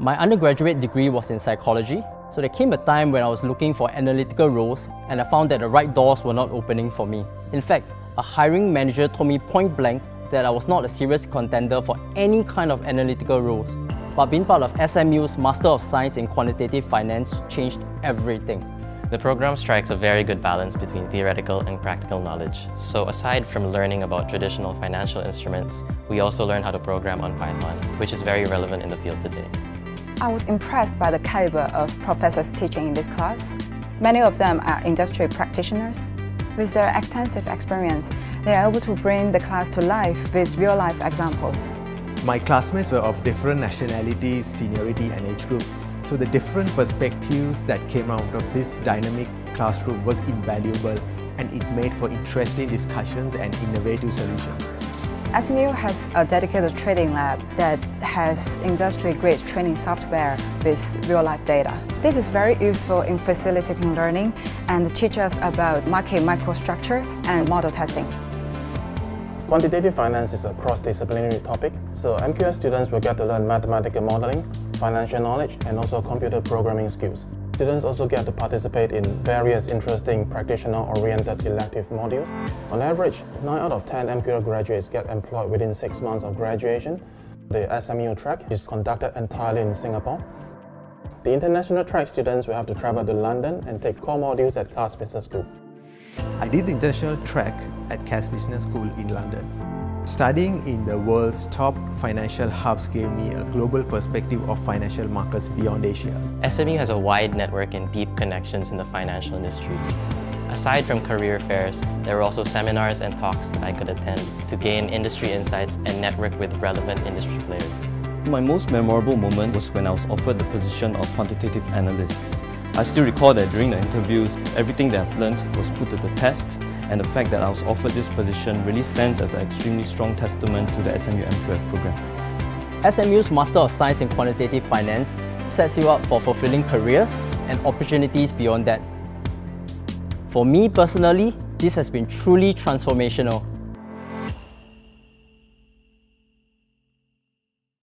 My undergraduate degree was in psychology, so there came a time when I was looking for analytical roles and I found that the right doors were not opening for me. In fact, a hiring manager told me point blank that I was not a serious contender for any kind of analytical roles. But being part of SMU's Master of Science in Quantitative Finance changed everything. The program strikes a very good balance between theoretical and practical knowledge. So aside from learning about traditional financial instruments, we also learn how to program on Python, which is very relevant in the field today. I was impressed by the caliber of professors teaching in this class. Many of them are industry practitioners. With their extensive experience, they are able to bring the class to life with real-life examples. My classmates were of different nationalities, seniority and age group so the different perspectives that came out of this dynamic classroom was invaluable and it made for interesting discussions and innovative solutions. SMU has a dedicated trading lab that has industry-grade training software with real-life data. This is very useful in facilitating learning and teach us about market microstructure and model testing. Quantitative finance is a cross-disciplinary topic, so MQF students will get to learn mathematical modeling, financial knowledge, and also computer programming skills. Students also get to participate in various interesting practitioner-oriented elective modules. On average, 9 out of 10 MQF graduates get employed within 6 months of graduation. The SMU track is conducted entirely in Singapore. The international track students will have to travel to London and take core modules at Cass Business School. I did the international track at Cass Business School in London. Studying in the world's top financial hubs gave me a global perspective of financial markets beyond Asia. SMU has a wide network and deep connections in the financial industry. Aside from career fairs, there were also seminars and talks that I could attend to gain industry insights and network with relevant industry players. My most memorable moment was when I was offered the position of quantitative analyst. I still recall that during the interviews, everything that I've learned was put to the test and the fact that I was offered this position really stands as an extremely strong testament to the SMU MQF program. SMU's Master of Science in Quantitative Finance sets you up for fulfilling careers and opportunities beyond that. For me personally, this has been truly transformational